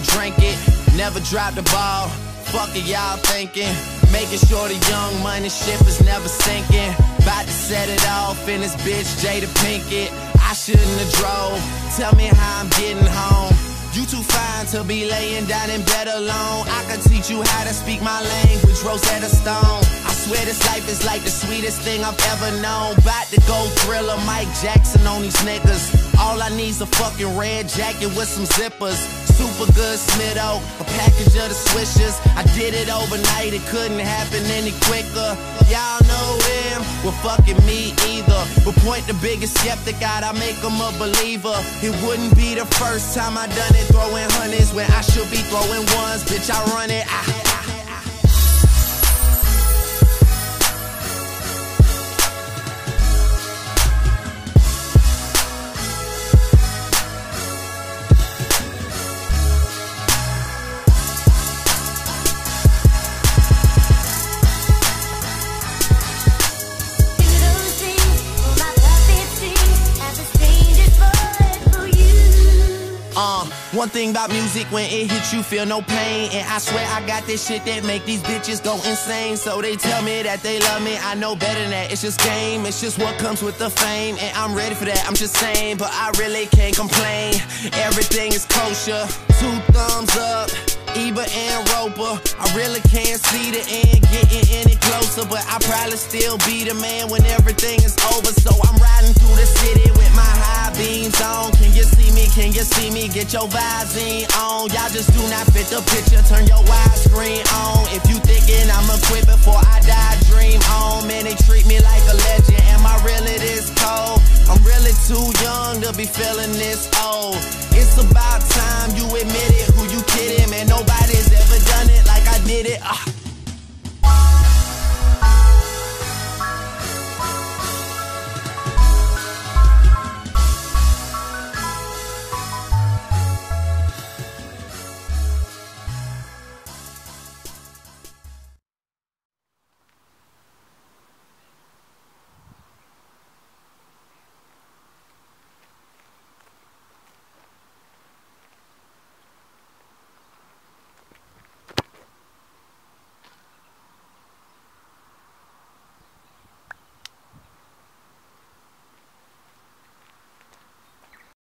drink it. Never drop the ball, fuck it, y'all thinking. Making sure the young money ship is never sinking. About to set it off in this bitch, Jada Pinkett. I shouldn't have drove, tell me how I'm getting home. You too fine to be laying down in bed alone. I can teach you how to speak my language, Rosetta Stone. I swear this life is like the sweetest thing I've ever known. About to go thriller Mike Jackson on these niggas. All I need's a fucking red jacket with some zippers. Super good Smitto, a package of the swishers. I did it overnight, it couldn't happen any quicker. Y'all know them, well fucking me either. But point the biggest skeptic out, I make him a believer. It wouldn't be the first time I done it, throwing hundreds when I should be throwing ones. Bitch, I run it. I, Uh, one thing about music, when it hits you, feel no pain. And I swear I got this shit that make these bitches go insane. So they tell me that they love me, I know better than that. It's just game, it's just what comes with the fame. And I'm ready for that, I'm just saying, but I really can't complain. Everything is kosher, two thumbs up. Ebert and Roeper, I really can't see the end getting any closer, but I probably still be the man when everything is over. So I'm riding through the city with my high beams on. Can you when you see me, get your visine on. Y'all just do not fit the picture, turn your widescreen on. If you thinking I'ma quit before I die, dream on. Man, they treat me like a legend. Am I really this cold? I'm really too young to be feeling this old. It's about time you admit it, who you kidding, man. Nobody's ever done it like